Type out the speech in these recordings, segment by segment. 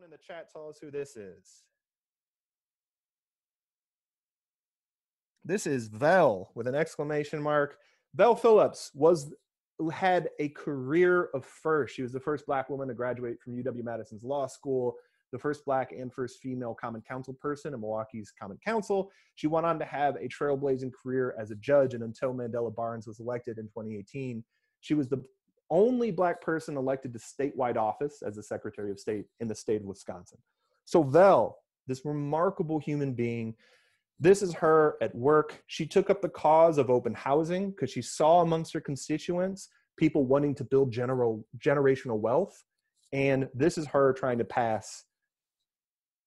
Someone in the chat tell us who this is. This is Vel with an exclamation mark. Vel Phillips was had a career of first. She was the first black woman to graduate from UW Madison's law school, the first black and first female common council person in Milwaukee's common council. She went on to have a trailblazing career as a judge, and until Mandela Barnes was elected in 2018, she was the only black person elected to statewide office as the Secretary of State in the state of Wisconsin. So Vel, this remarkable human being, this is her at work. She took up the cause of open housing because she saw amongst her constituents people wanting to build general generational wealth. And this is her trying to pass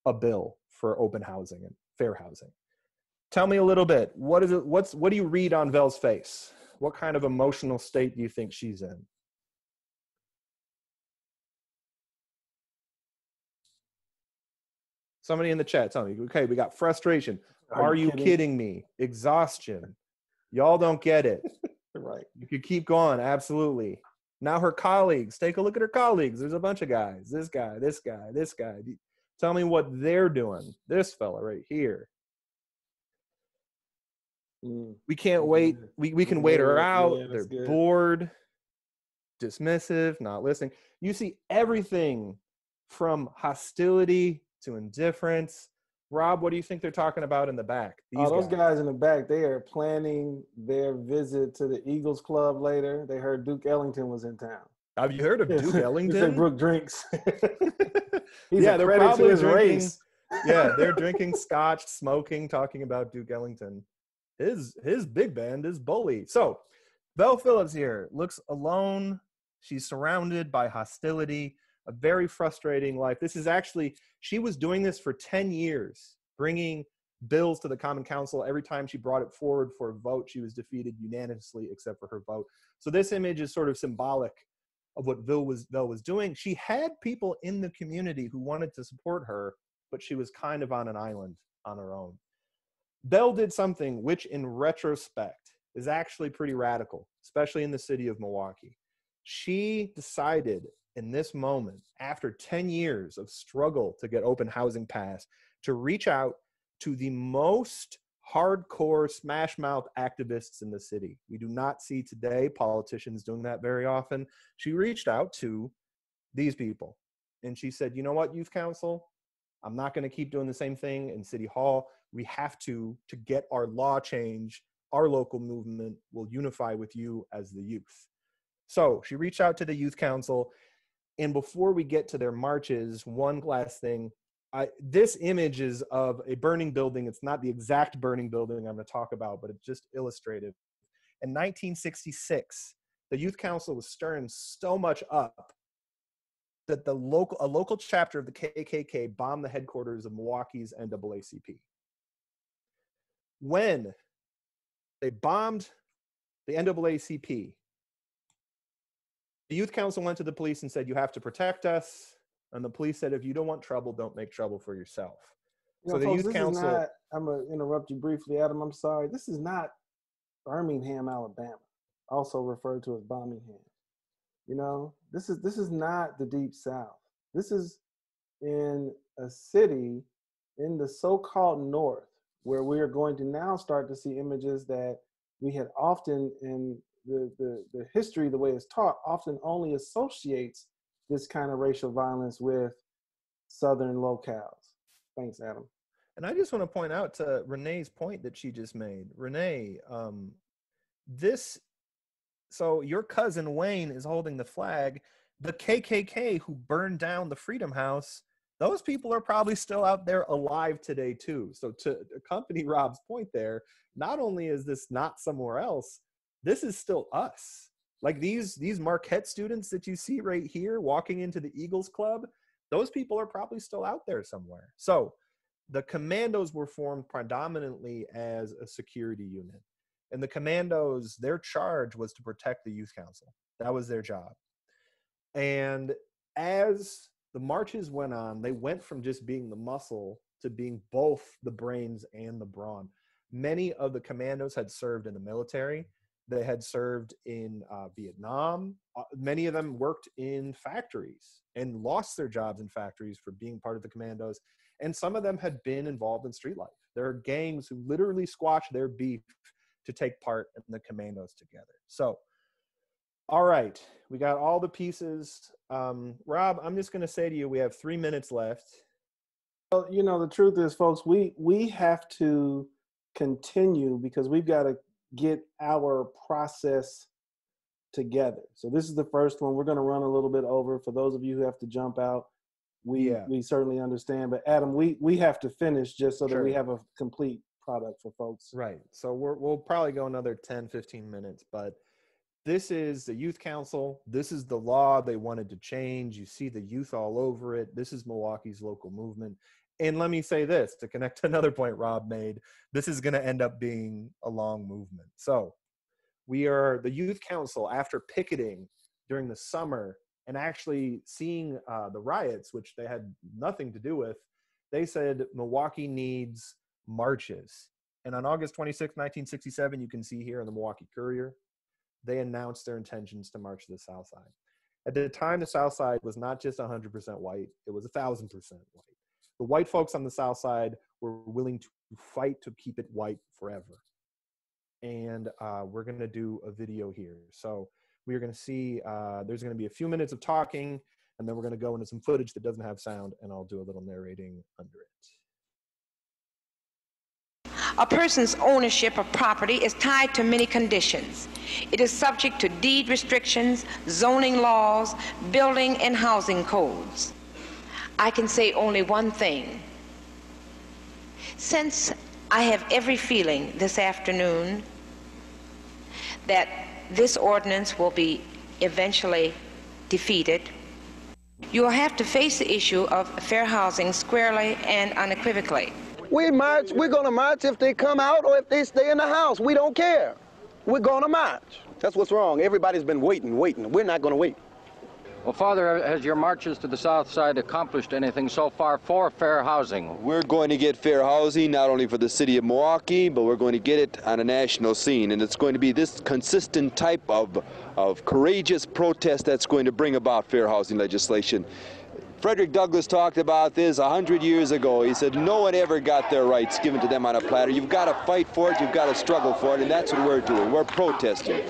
a bill for open housing and fair housing. Tell me a little bit. What is it? What's what do you read on Vel's face? What kind of emotional state do you think she's in? Somebody in the chat tell me. Okay, we got frustration. Are, Are you, kidding? kidding? me? Exhaustion. Y'all don't get it. right. You could keep going. Absolutely. Now her colleagues. Take a look at her colleagues. There's a bunch of guys. This guy. This guy. This guy. Tell me what they're doing. This fella right here. Mm. We can't wait. We, we can wait her out. Yeah, They're good. bored, dismissive, not listening. You see everything from hostility to indifference. Rob, what do you think they're talking about in the back? Oh, These oh, those guys. guys in the back, they are planning their visit to the Eagles Club later. They heard Duke Ellington was in town. Have you heard of Duke Ellington? Brooke drinks. yeah, they're probably drinking. Race. yeah, they're drinking scotch, smoking, talking about Duke Ellington. His his big band is Bully. So, Vel Phillips here looks alone. She's surrounded by hostility a very frustrating life. This is actually, she was doing this for 10 years, bringing bills to the Common Council. Every time she brought it forward for a vote, she was defeated unanimously except for her vote. So this image is sort of symbolic of what Vel was, Vel was doing. She had people in the community who wanted to support her, but she was kind of on an island on her own. Vel did something which, in retrospect, is actually pretty radical, especially in the city of Milwaukee. She decided in this moment, after 10 years of struggle to get open housing passed, to reach out to the most hardcore smash mouth activists in the city. We do not see today politicians doing that very often. She reached out to these people and she said, You know what, youth council? I'm not going to keep doing the same thing in City Hall. We have to, to get our law change, our local movement will unify with you as the youth. So she reached out to the youth council and before we get to their marches, one last thing. I, this image is of a burning building. It's not the exact burning building I'm going to talk about, but it's just illustrative. In 1966, the youth council was stirring so much up that the local a local chapter of the KKK bombed the headquarters of Milwaukee's NAACP. When they bombed the NAACP, the youth council went to the police and said, You have to protect us. And the police said, If you don't want trouble, don't make trouble for yourself. You so know, the folks, youth council. Not, I'm going to interrupt you briefly, Adam. I'm sorry. This is not Birmingham, Alabama, also referred to as Birmingham. You know, this is this is not the deep south. This is in a city in the so-called north where we are going to now start to see images that we had often in the, the, the history, the way it's taught, often only associates this kind of racial violence with Southern locales. Thanks, Adam. And I just want to point out to Renee's point that she just made. Renee, um, this, so your cousin Wayne is holding the flag. The KKK who burned down the Freedom House, those people are probably still out there alive today too. So to accompany Rob's point there, not only is this not somewhere else, this is still us. Like these these marquette students that you see right here walking into the eagles club those people are probably still out there somewhere. So the commandos were formed predominantly as a security unit. And the commandos their charge was to protect the youth council. That was their job. And as the marches went on they went from just being the muscle to being both the brains and the brawn. Many of the commandos had served in the military They had served in uh, Vietnam. Uh, many of them worked in factories and lost their jobs in factories for being part of the commandos. And some of them had been involved in street life. There are gangs who literally squash their beef to take part in the commandos together. So, all right, we got all the pieces. Um, Rob, I'm just going to say to you, we have three minutes left. Well, you know, the truth is, folks, we we have to continue because we've got to get our process together. So this is the first one. We're going to run a little bit over. For those of you who have to jump out, we yeah. we certainly understand. But Adam, we we have to finish just so sure. that we have a complete product for folks. Right. So we're, we'll probably go another 10, 15 minutes, but this is the youth council. This is the law they wanted to change. You see the youth all over it. This is Milwaukee's local movement. And let me say this to connect to another point Rob made this is going to end up being a long movement. So, we are the youth council after picketing during the summer and actually seeing uh, the riots, which they had nothing to do with. They said Milwaukee needs marches. And on August 26, 1967, you can see here in the Milwaukee Courier, they announced their intentions to march to the South Side. At the time, the South Side was not just 100% white, it was 1,000% white the white folks on the south side were willing to fight to keep it white forever and uh, we're going to do a video here so we're going to see uh, there's going to be a few minutes of talking and then we're going to go into some footage that doesn't have sound and i'll do a little narrating under it a person's ownership of property is tied to many conditions. It is subject to deed restrictions, zoning laws, building and housing codes. I can say only one thing. Since I have every feeling this afternoon that this ordinance will be eventually defeated, you will have to face the issue of fair housing squarely and unequivocally. We march, we're going to march if they come out or if they stay in the house. We don't care. We're going to march. That's what's wrong. Everybody's been waiting, waiting. We're not going to wait. Well, Father, has your marches to the south side accomplished anything so far for fair housing? We're going to get fair housing not only for the city of Milwaukee, but we're going to get it on a national scene. And it's going to be this consistent type of, of courageous protest that's going to bring about fair housing legislation. Frederick Douglass talked about this a hundred years ago. He said no one ever got their rights given to them on a platter. You've got to fight for it. You've got to struggle for it, and that's what we're doing. We're protesting.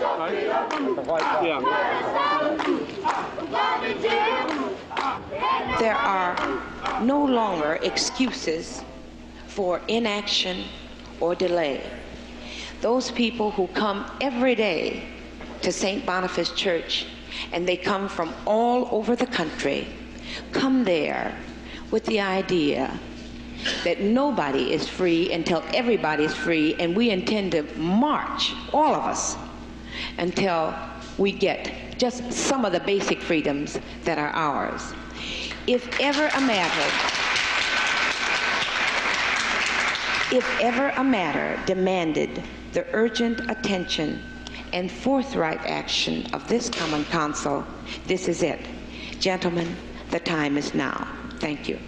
There are no longer excuses for inaction or delay. Those people who come every day to St. Boniface Church, and they come from all over the country come there with the idea that nobody is free until everybody is free, and we intend to march, all of us, until we get just some of the basic freedoms that are ours. If ever a matter, if ever a matter demanded the urgent attention and forthright action of this Common Council, this is it. Gentlemen, the time is now. Thank you.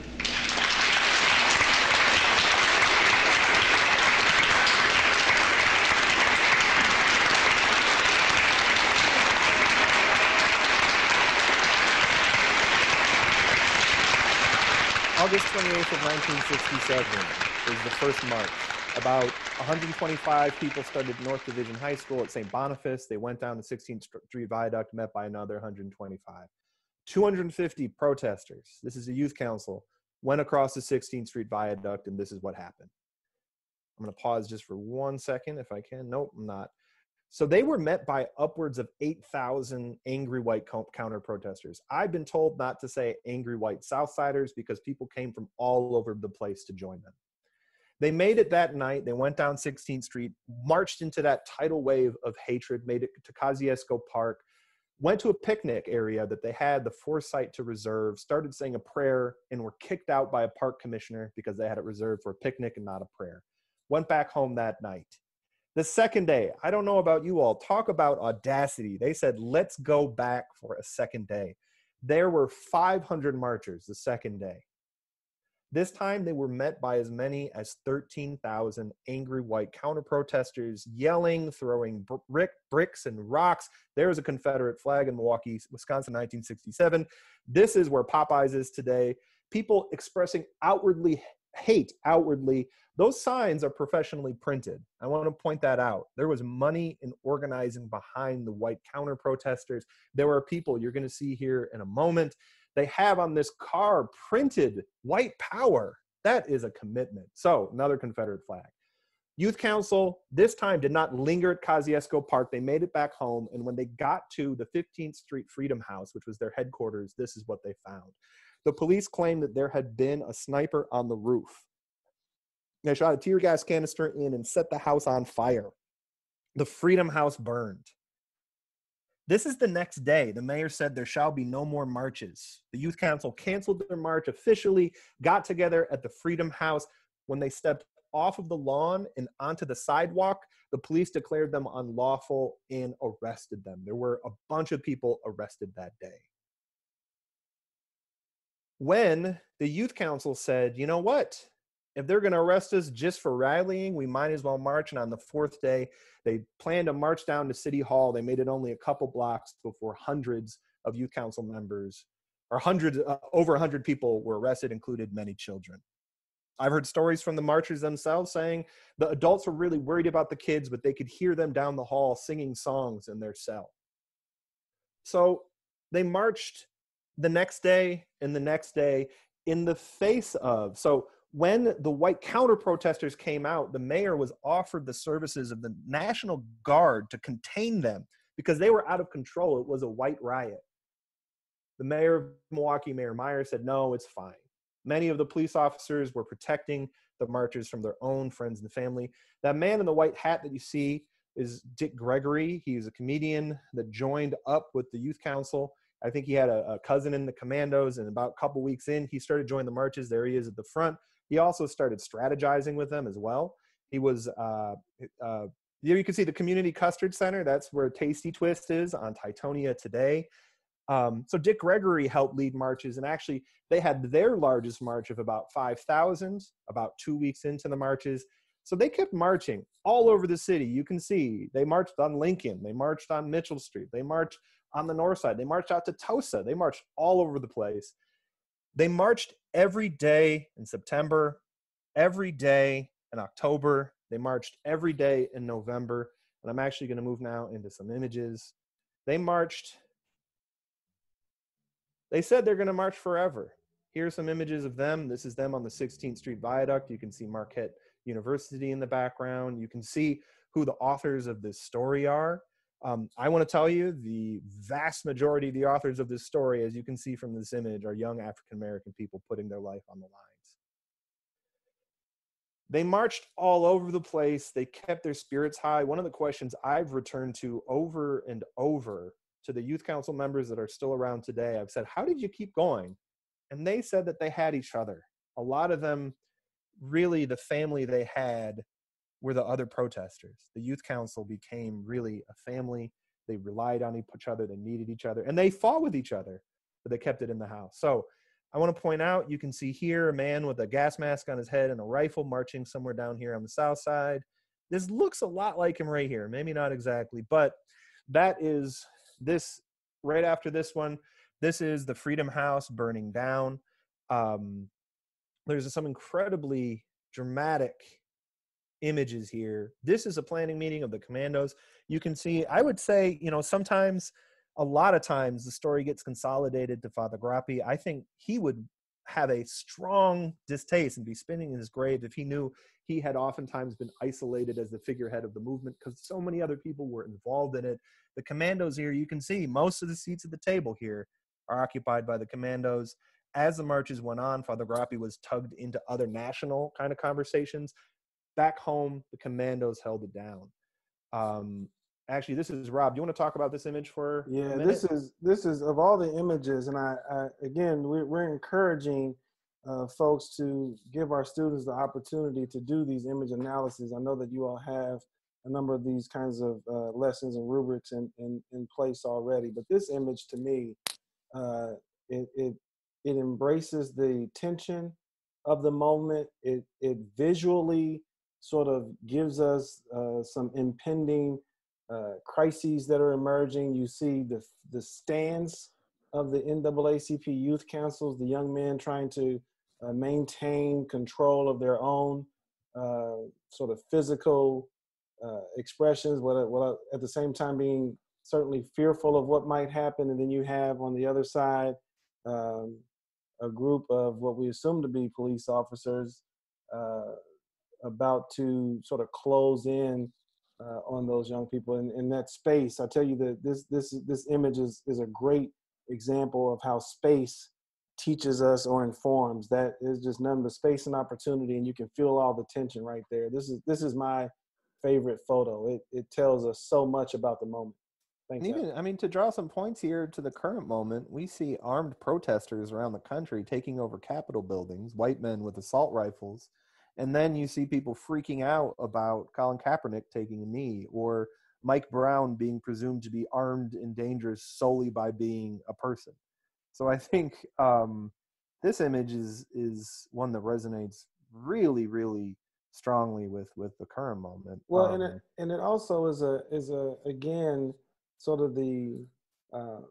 August 28th of 1967 is the first march. About 125 people started North Division High School at St. Boniface. They went down to 16th Street Viaduct, met by another 125. 250 protesters, this is a youth council, went across the 16th Street Viaduct, and this is what happened. I'm going to pause just for one second if I can. Nope, I'm not. So they were met by upwards of 8,000 angry white counter protesters. I've been told not to say angry white Southsiders because people came from all over the place to join them. They made it that night. They went down 16th Street, marched into that tidal wave of hatred, made it to Kosciuszko Park, went to a picnic area that they had the foresight to reserve, started saying a prayer, and were kicked out by a park commissioner because they had it reserved for a picnic and not a prayer. Went back home that night. The second day, I don't know about you all, talk about audacity. They said, let's go back for a second day. There were 500 marchers the second day. This time they were met by as many as 13,000 angry white counter protesters yelling, throwing brick, bricks and rocks. There was a Confederate flag in Milwaukee, Wisconsin, 1967. This is where Popeyes is today. People expressing outwardly hate, outwardly. Those signs are professionally printed. I want to point that out. There was money in organizing behind the white counter protesters. There were people you're going to see here in a moment they have on this car printed white power. That is a commitment. So, another Confederate flag. Youth Council this time did not linger at Kosciuszko Park. They made it back home. And when they got to the 15th Street Freedom House, which was their headquarters, this is what they found. The police claimed that there had been a sniper on the roof. They shot a tear gas canister in and set the house on fire. The Freedom House burned. This is the next day. The mayor said there shall be no more marches. The youth council canceled their march officially, got together at the Freedom House. When they stepped off of the lawn and onto the sidewalk, the police declared them unlawful and arrested them. There were a bunch of people arrested that day. When the youth council said, you know what? If they're going to arrest us just for rallying, we might as well march. And on the fourth day, they planned to march down to City Hall. They made it only a couple blocks before hundreds of youth council members, or hundreds, uh, over 100 people were arrested, included many children. I've heard stories from the marchers themselves saying the adults were really worried about the kids, but they could hear them down the hall singing songs in their cell. So they marched the next day and the next day in the face of. So when the white counter protesters came out, the mayor was offered the services of the National Guard to contain them because they were out of control. It was a white riot. The mayor of Milwaukee, Mayor Maier, said, no, it's fine. Many of the police officers were protecting the marchers from their own friends and family. That man in the white hat that you see is Dick Gregory. He's a comedian that joined up with the youth council. I think he had a, a cousin in the commandos, and about a couple weeks in, he started joining the marches. There he is at the front he also started strategizing with them as well. He was, uh, uh, you can see the Community Custard Center. That's where Tasty Twist is on Titonia today. Um, so Dick Gregory helped lead marches, and actually they had their largest march of about 5,000 about two weeks into the marches. So they kept marching all over the city. You can see they marched on Lincoln, they marched on Mitchell Street, they marched on the north side, they marched out to Tosa, they marched all over the place. They marched every day in September, every day in October. They marched every day in November. And I'm actually going to move now into some images. They marched, they said they're going to march forever. Here's some images of them. This is them on the 16th Street Viaduct. You can see Marquette University in the background. You can see who the authors of this story are. Um, I want to tell you the vast majority of the authors of this story, as you can see from this image, are young African American people putting their life on the lines. They marched all over the place. They kept their spirits high. One of the questions I've returned to over and over to the youth council members that are still around today, I've said, How did you keep going? And they said that they had each other. A lot of them, really, the family they had were the other protesters. The youth council became really a family. They relied on each other, they needed each other, and they fought with each other, but they kept it in the house. So I want to point out you can see here a man with a gas mask on his head and a rifle marching somewhere down here on the south side. This looks a lot like him right here. Maybe not exactly, but that is this right after this one. This is the Freedom House burning down. Um, there's some incredibly dramatic images here. This is a planning meeting of the commandos. You can see, I would say, you know, sometimes, a lot of times, the story gets consolidated to Father Groppi. I think he would have a strong distaste and be spinning in his grave if he knew he had oftentimes been isolated as the figurehead of the movement because so many other people were involved in it. The commandos here, you can see most of the seats at the table here are occupied by the commandos. As the marches went on, Father Groppi was tugged into other national kind of conversations back home, the Commandos held it down. Um, actually, this is Rob. Do you want to talk about this image for? Yeah, this is this is of all the images, and I, I again we're, we're encouraging uh, folks to give our students the opportunity to do these image analyses. I know that you all have a number of these kinds of uh, lessons and rubrics in, in, in place already, but this image to me, uh, it, it it embraces the tension of the moment. It it visually sort of gives us uh, some impending uh, crises that are emerging. You see the the stance of the NAACP youth councils, the young men trying to uh, maintain control of their own uh, sort of physical uh, expressions, while, while at the same time being certainly fearful of what might happen. And then you have on the other side um, a group of what we assume to be police officers uh, about to sort of close in uh, on those young people in, in that space. I tell you that this this this image is is a great example of how space teaches us or informs. That is just nothing but space and opportunity, and you can feel all the tension right there. This is this is my favorite photo. It it tells us so much about the moment. Thanks, even, I mean, to draw some points here to the current moment, we see armed protesters around the country taking over Capitol buildings, white men with assault rifles, and then you see people freaking out about Colin Kaepernick taking a knee or Mike Brown being presumed to be armed and dangerous solely by being a person. So I think um, this image is is one that resonates really, really strongly with with the current moment. Well, um, and it and it also is a is a again sort of the uh,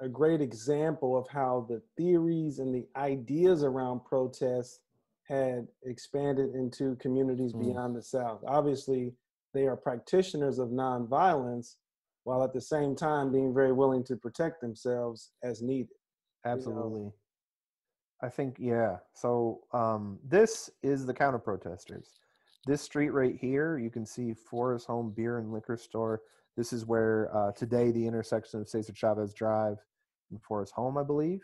a great example of how the theories and the ideas around protests had expanded into communities mm. beyond the South. Obviously, they are practitioners of nonviolence while at the same time being very willing to protect themselves as needed. Absolutely. You know? I think, yeah. So um, this is the counter protesters. This street right here, you can see Forest Home Beer and Liquor Store. This is where uh, today the intersection of Cesar Chavez Drive and Forest Home, I believe.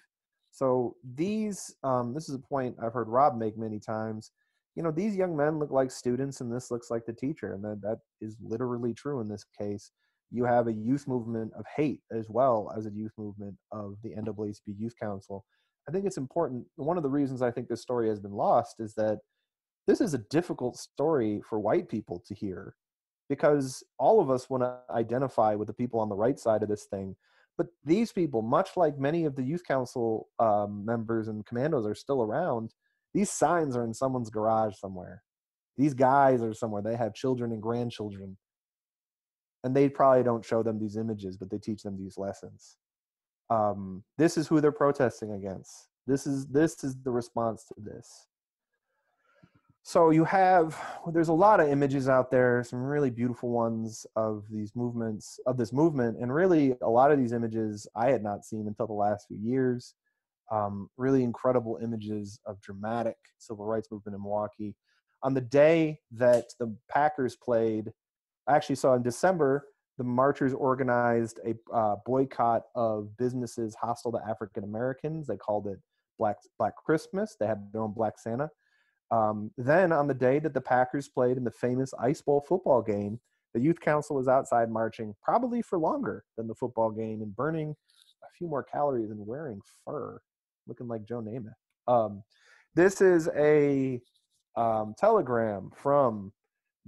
So these, um, this is a point I've heard Rob make many times. You know, these young men look like students, and this looks like the teacher, and that that is literally true in this case. You have a youth movement of hate as well as a youth movement of the NAACP Youth Council. I think it's important. One of the reasons I think this story has been lost is that this is a difficult story for white people to hear because all of us want to identify with the people on the right side of this thing but these people, much like many of the youth council um, members and commandos are still around, these signs are in someone's garage somewhere. These guys are somewhere. They have children and grandchildren. And they probably don't show them these images, but they teach them these lessons. Um, this is who they're protesting against. This is this is the response to this so you have there's a lot of images out there some really beautiful ones of these movements of this movement and really a lot of these images i had not seen until the last few years. Um, really incredible images of dramatic civil rights movement in milwaukee. On the day that the packers played i actually saw in december the marchers organized a uh, boycott of businesses hostile to african americans. They called it black black christmas. They had their own black santa um, then on the day that the Packers played in the famous Ice Bowl football game, the youth council was outside marching, probably for longer than the football game, and burning a few more calories and wearing fur, looking like Joe Namath. Um, this is a um, telegram from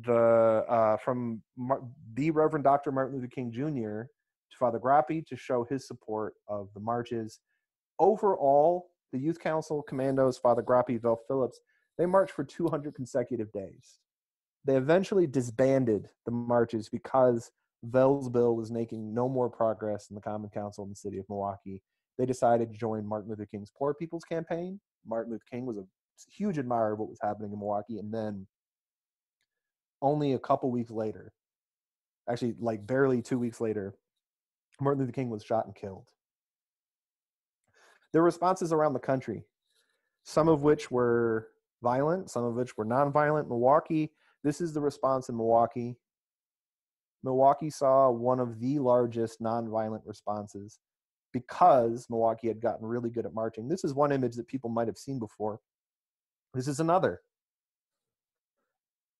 the uh, from Mar- the Reverend Dr. Martin Luther King Jr. to Father Groppi to show his support of the marches. Overall, the Youth Council commandos, Father Groppi, Vel Phillips, they marched for 200 consecutive days. They eventually disbanded the marches because Vel's bill was making no more progress in the Common Council in the city of Milwaukee. They decided to join Martin Luther King's Poor People's Campaign. Martin Luther King was a huge admirer of what was happening in Milwaukee. And then only a couple weeks later, actually, like barely two weeks later, Martin Luther King was shot and killed. There were responses around the country, some of which were violent, some of which were nonviolent. Milwaukee, this is the response in Milwaukee. Milwaukee saw one of the largest nonviolent responses because Milwaukee had gotten really good at marching. This is one image that people might have seen before. This is another.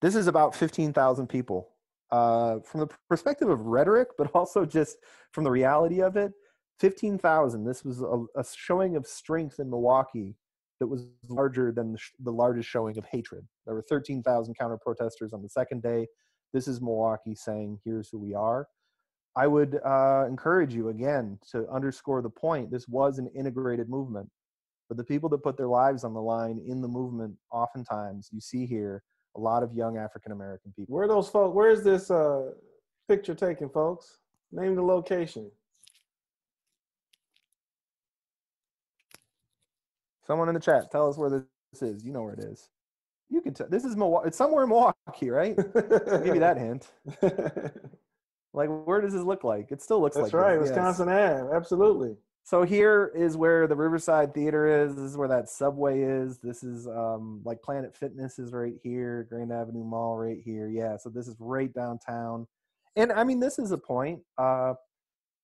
This is about 15,000 people. Uh, from the perspective of rhetoric, but also just from the reality of it, 15,000. This was a, a showing of strength in Milwaukee that was larger than the, sh- the largest showing of hatred. There were 13,000 counter protesters on the second day. This is Milwaukee saying, here's who we are. I would uh, encourage you again to underscore the point this was an integrated movement. but the people that put their lives on the line in the movement, oftentimes you see here a lot of young African American people. Where those folks? Where is this uh, picture taken, folks? Name the location. Someone in the chat, tell us where this is. You know where it is. You can tell. This is Milwaukee. It's somewhere in Milwaukee, right? I'll give you that hint. like, where does this look like? It still looks That's like. Right, this. Wisconsin yes. Ave. Absolutely. So here is where the Riverside Theater is. This is where that subway is. This is um, like Planet Fitness is right here. Grand Avenue Mall right here. Yeah. So this is right downtown. And I mean, this is a point. Uh,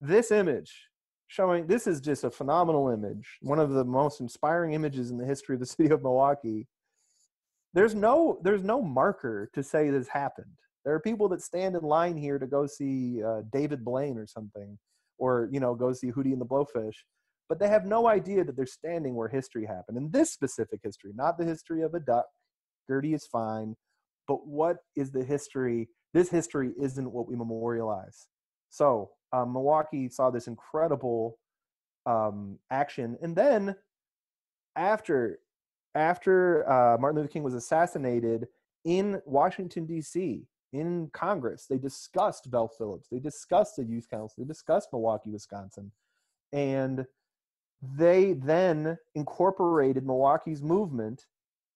this image showing this is just a phenomenal image. One of the most inspiring images in the history of the city of Milwaukee. There's no there's no marker to say this happened. There are people that stand in line here to go see uh, David Blaine or something or you know go see Hootie and the Blowfish, but they have no idea that they're standing where history happened. In this specific history, not the history of a duck. Gertie is fine, but what is the history? This history isn't what we memorialize. So um, Milwaukee saw this incredible um, action, and then after after uh, Martin Luther King was assassinated in Washington D.C in Congress. They discussed Vel Phillips. They discussed the Youth Council. They discussed Milwaukee, Wisconsin. And they then incorporated Milwaukee's movement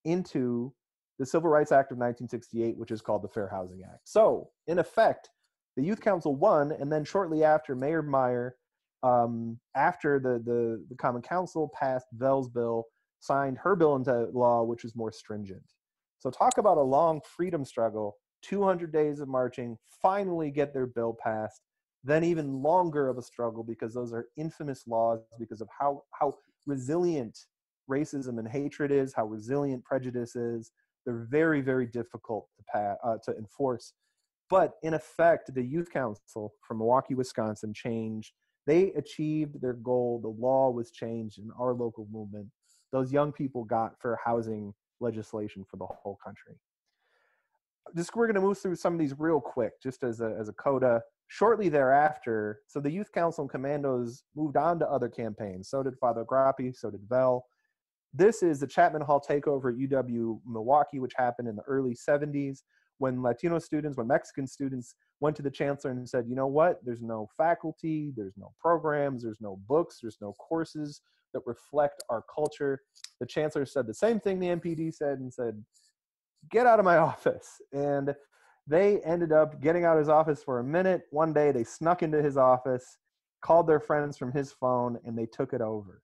into the Civil Rights Act of 1968, which is called the Fair Housing Act. So, in effect, the Youth Council won, and then shortly after, Mayor Maier, um, after the, the, the Common Council passed Vel's bill, signed her bill into law, which is more stringent. So, talk about a long freedom struggle 200 days of marching, finally get their bill passed, then even longer of a struggle because those are infamous laws because of how, how resilient racism and hatred is, how resilient prejudice is. They're very, very difficult to, pass, uh, to enforce. But in effect, the Youth Council from Milwaukee, Wisconsin changed. They achieved their goal. The law was changed in our local movement. Those young people got fair housing legislation for the whole country just we're going to move through some of these real quick, just as a as a coda. Shortly thereafter, so the Youth Council and Commandos moved on to other campaigns. So did Father Groppi, so did Vel. This is the Chapman Hall takeover at UW Milwaukee, which happened in the early 70s when Latino students, when Mexican students went to the chancellor and said, you know what, there's no faculty, there's no programs, there's no books, there's no courses that reflect our culture. The chancellor said the same thing the MPD said and said, get out of my office. And they ended up getting out of his office for a minute. One day they snuck into his office, called their friends from his phone, and they took it over.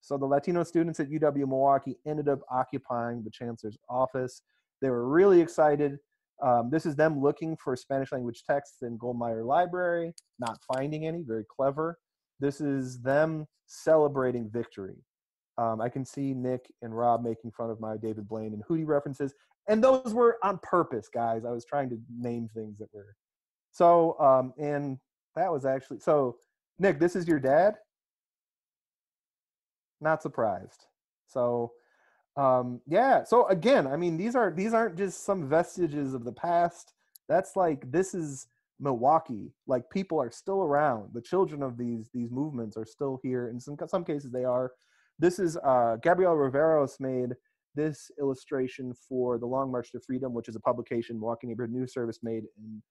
So the Latino students at UW Milwaukee ended up occupying the chancellor's office. They were really excited. Um, this is them looking for Spanish language texts in Golda Meir Library, not finding any, very clever. This is them celebrating victory. Um, I can see Nick and Rob making fun of my David Blaine and Hootie references and those were on purpose, guys. I was trying to name things that were so. Um, and that was actually so. Nick, this is your dad. Not surprised. So, um, yeah. So again, I mean, these are these aren't just some vestiges of the past. That's like this is Milwaukee. Like people are still around. The children of these these movements are still here. In some some cases, they are. This is uh, Gabriel Riveros made this illustration for the Long March to Freedom, which is a publication Milwaukee Neighborhood News Service made in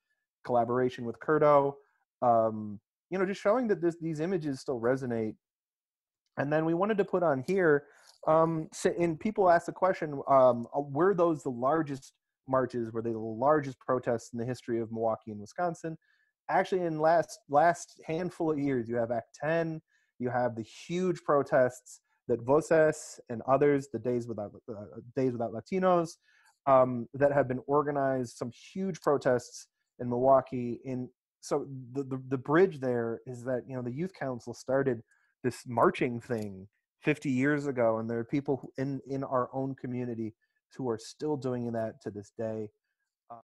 collaboration with Curto. Um, you know, just showing that this, these images still resonate. And then we wanted to put on here, um, so, and people ask the question, um, uh, were those the largest marches? Were they the largest protests in the history of Milwaukee and Wisconsin? Actually, in last last handful of years, you have Act 10, you have the huge protests that Voces and others, the Days Without uh, Days Without Latinos, um, that have been organized some huge protests in Milwaukee. In so the, the the bridge there is that you know the youth council started this marching thing 50 years ago, and there are people in in our own community who are still doing that to this day.